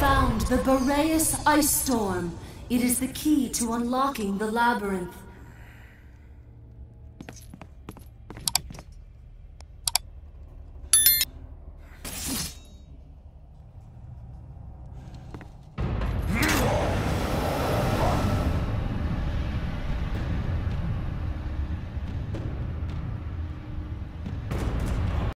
Found the Boreas Ice Storm. It is the key to unlocking the labyrinth.